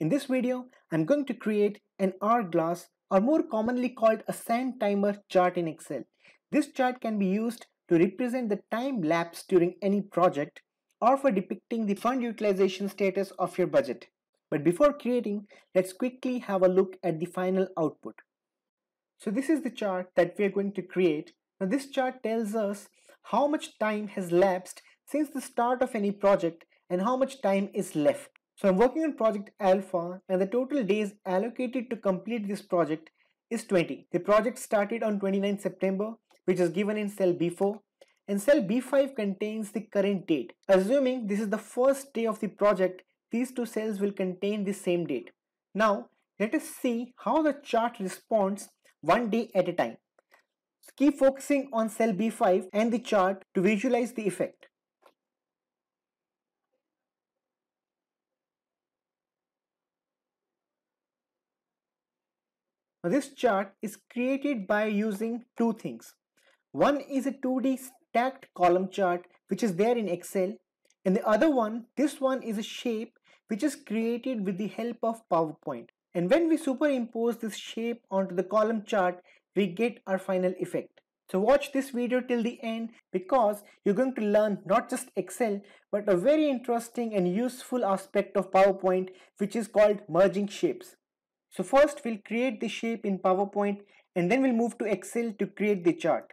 In this video, I'm going to create an hourglass or more commonly called a sand timer chart in Excel. This chart can be used to represent the time lapse during any project or for depicting the fund utilization status of your budget. But before creating, let's quickly have a look at the final output. So this is the chart that we are going to create. Now this chart tells us how much time has lapsed since the start of any project and how much time is left. So I'm working on project alpha and the total days allocated to complete this project is 20. The project started on 29 September which is given in cell B4 and cell B5 contains the current date. Assuming this is the first day of the project, these two cells will contain the same date. Now, let us see how the chart responds one day at a time. Keep focusing on cell B5 and the chart to visualize the effect. Now this chart is created by using two things. One is a 2D stacked column chart which is there in Excel and the other one, this one is a shape which is created with the help of PowerPoint. And when we superimpose this shape onto the column chart, we get our final effect. So watch this video till the end because you're going to learn not just Excel but a very interesting and useful aspect of PowerPoint which is called merging shapes. So first we'll create the shape in PowerPoint and then we'll move to Excel to create the chart.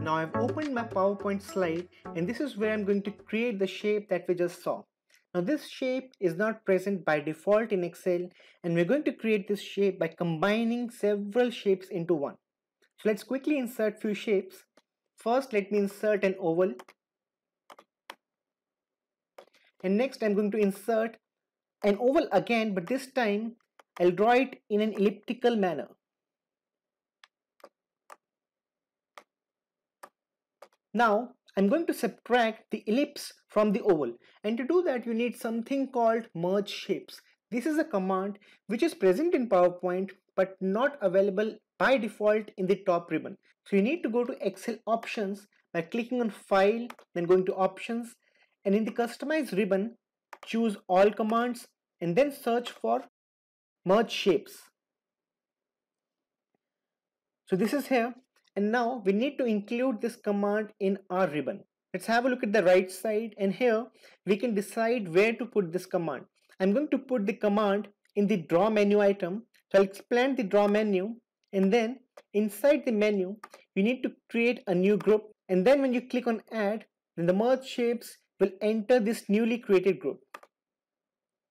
Now I've opened my PowerPoint slide and this is where I'm going to create the shape that we just saw. Now this shape is not present by default in Excel and we're going to create this shape by combining several shapes into one. So let's quickly insert few shapes. First let me insert an oval and next I'm going to insert an oval again but this time I'll draw it in an elliptical manner. Now I'm going to subtract the ellipse from the oval and to do that you need something called merge shapes. This is a command which is present in PowerPoint but not available by default in the top ribbon. So you need to go to Excel options by clicking on file then going to options and in the customize ribbon choose all commands and then search for merge shapes. So this is here. And now we need to include this command in our ribbon. Let's have a look at the right side. And here we can decide where to put this command. I'm going to put the command in the draw menu item. So I'll expand the draw menu. And then inside the menu you need to create a new group. And then when you click on add then the merge shapes will enter this newly created group.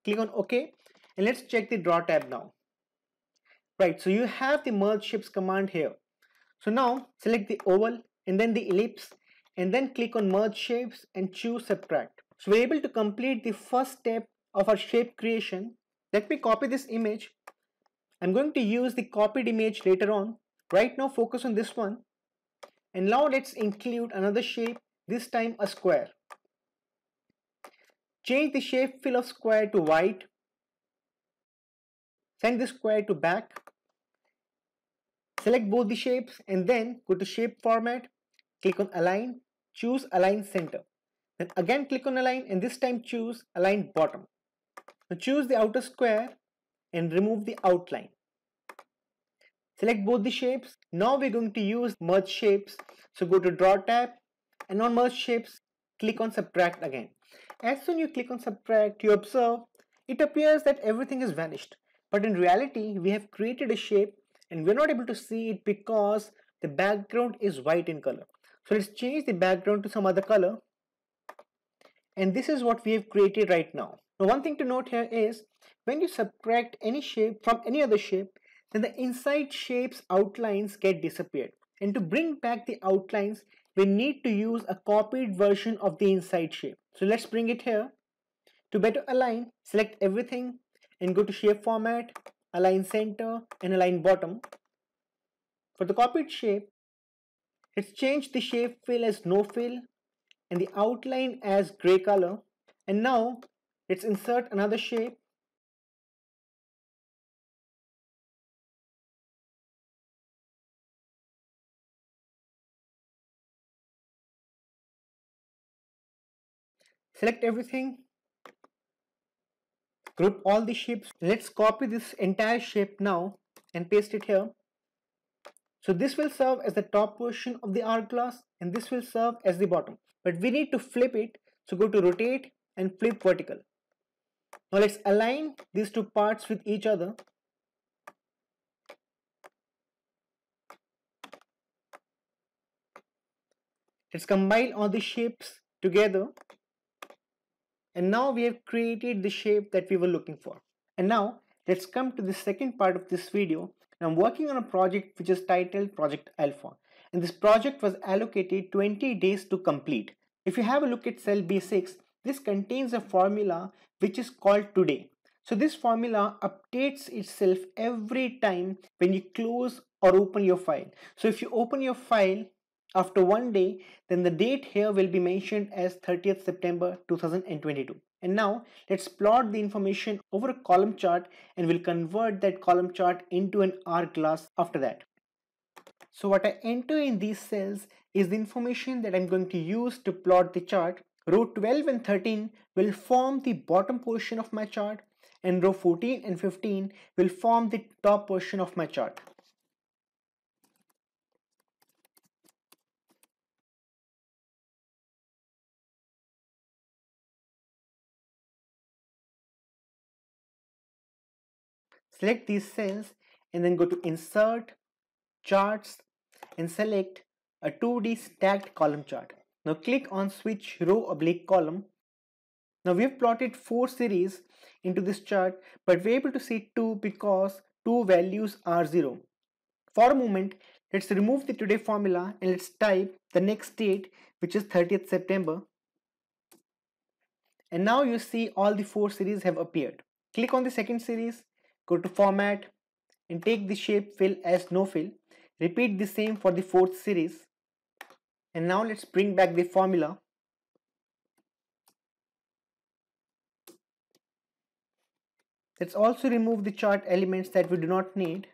Click on OK and let's check the draw tab now. Right, so you have the merge shapes command here. So now select the oval and then the ellipse and then click on merge shapes and choose subtract. So we're able to complete the first step of our shape creation. Let me copy this image. I'm going to use the copied image later on. Right now focus on this one. And now let's include another shape, this time a square. Change the shape fill of square to white. Send the square to back. Select both the shapes and then go to shape format. Click on align. Choose align center. Then again click on align and this time choose align bottom. Now choose the outer square and remove the outline. Select both the shapes. Now we're going to use merge shapes. So go to draw tab and on merge shapes click on subtract again. As soon you click on subtract, you observe it appears that everything has vanished. But in reality, we have created a shape and we're not able to see it because the background is white in color. So let's change the background to some other color. And this is what we have created right now. Now one thing to note here is when you subtract any shape from any other shape, then the inside shapes outlines get disappeared. And to bring back the outlines, we need to use a copied version of the inside shape. So let's bring it here. To better align, select everything and go to shape format, align center and align bottom. For the copied shape, let's change the shape fill as no fill and the outline as gray color. And now let's insert another shape select everything group all the shapes. Let's copy this entire shape now and paste it here. So this will serve as the top portion of the hourglass and this will serve as the bottom. But we need to flip it. So go to rotate and flip vertical. Now let's align these two parts with each other. Let's combine all the shapes together and now we have created the shape that we were looking for. And now let's come to the second part of this video. I'm working on a project which is titled Project Alpha. And this project was allocated 20 days to complete. If you have a look at cell B6, this contains a formula which is called today. So this formula updates itself every time when you close or open your file. So if you open your file after one day, then the date here will be mentioned as 30th September 2022. And now let's plot the information over a column chart and we'll convert that column chart into an hourglass after that. So what I enter in these cells is the information that I'm going to use to plot the chart. Row 12 and 13 will form the bottom portion of my chart and row 14 and 15 will form the top portion of my chart. Select these cells and then go to insert, charts and select a 2D stacked column chart. Now click on switch row oblique column. Now we've plotted four series into this chart but we're able to see two because two values are zero. For a moment, let's remove the today formula and let's type the next date which is 30th September. And now you see all the four series have appeared. Click on the second series Go to format and take the shape fill as no fill. Repeat the same for the fourth series. And now let's bring back the formula. Let's also remove the chart elements that we do not need.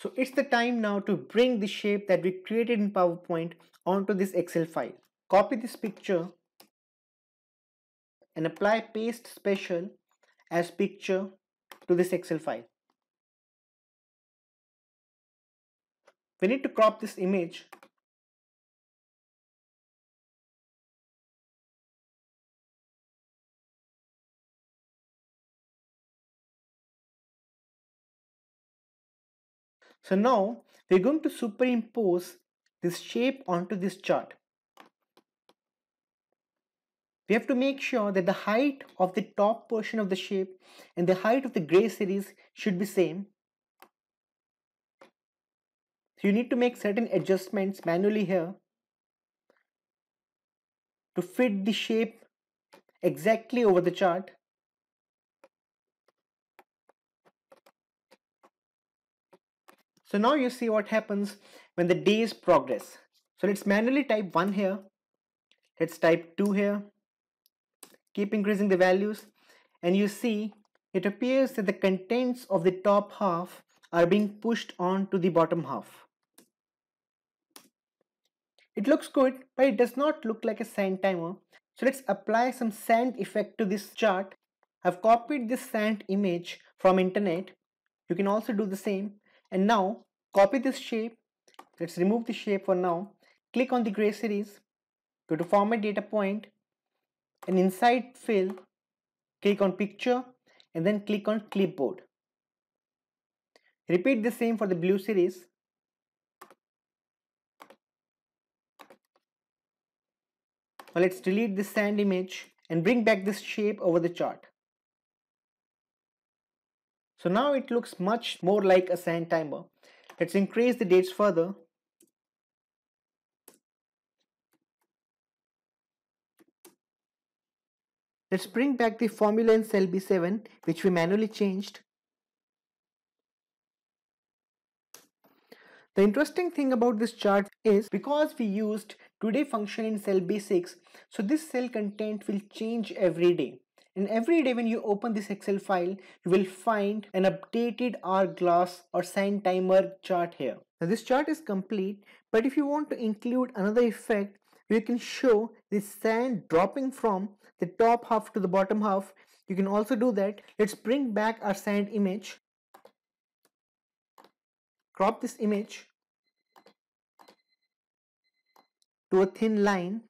So it's the time now to bring the shape that we created in PowerPoint onto this Excel file. Copy this picture and apply paste special as picture to this Excel file. We need to crop this image So now we're going to superimpose this shape onto this chart we have to make sure that the height of the top portion of the shape and the height of the gray series should be same. So you need to make certain adjustments manually here to fit the shape exactly over the chart. So now you see what happens when the days progress. So let's manually type 1 here. Let's type 2 here keep increasing the values and you see it appears that the contents of the top half are being pushed on to the bottom half. It looks good but it does not look like a sand timer so let's apply some sand effect to this chart. I've copied this sand image from internet. You can also do the same and now copy this shape. Let's remove the shape for now. Click on the gray series. Go to format data point and inside fill click on picture and then click on clipboard. Repeat the same for the blue series. Now let's delete this sand image and bring back this shape over the chart. So now it looks much more like a sand timer. Let's increase the dates further Let's bring back the formula in cell B7 which we manually changed. The interesting thing about this chart is because we used today function in cell B6 so this cell content will change every day and every day when you open this excel file you will find an updated hourglass or sand timer chart here Now this chart is complete, but if you want to include another effect, you can show the sand dropping from the top half to the bottom half. You can also do that. Let's bring back our sand image. Crop this image to a thin line.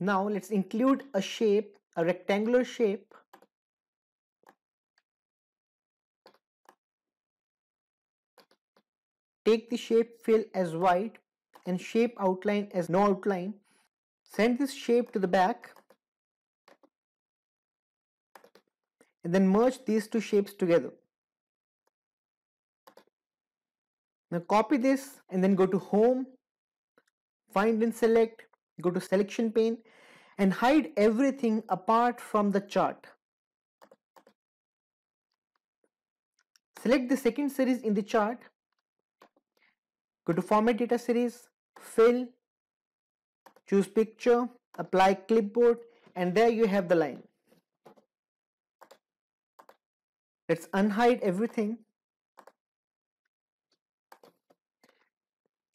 Now let's include a shape, a rectangular shape Take the shape fill as white and shape outline as no outline. Send this shape to the back and then merge these two shapes together. Now copy this and then go to home, find and select, go to selection pane and hide everything apart from the chart. Select the second series in the chart Go to format data series, fill, choose picture, apply clipboard and there you have the line. Let's unhide everything.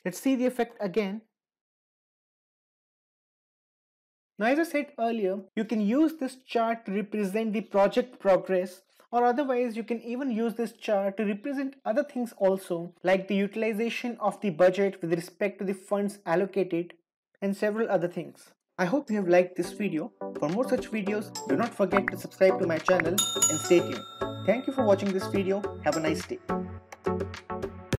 Let's see the effect again. Now as I said earlier, you can use this chart to represent the project progress or otherwise you can even use this chart to represent other things also like the utilization of the budget with respect to the funds allocated and several other things. I hope you have liked this video. For more such videos, do not forget to subscribe to my channel and stay tuned. Thank you for watching this video. Have a nice day.